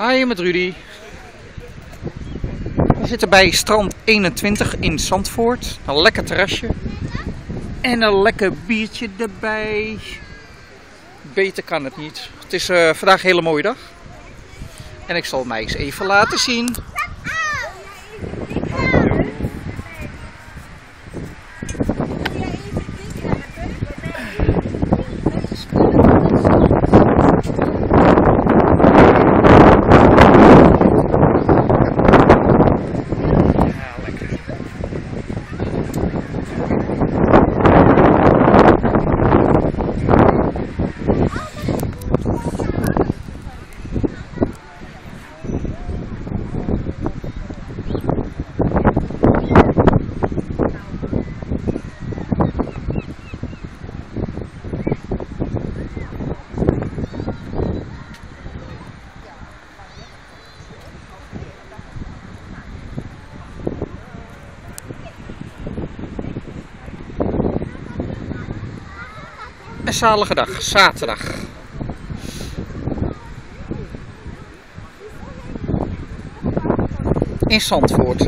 Hi, met Rudy. We zitten bij strand 21 in Zandvoort. Een lekker terrasje. En een lekker biertje erbij. Beter kan het niet. Het is eh, vandaag een hele mooie dag. En ik zal mij eens even laten zien. Een zalige dag, zaterdag. In Zandvoort.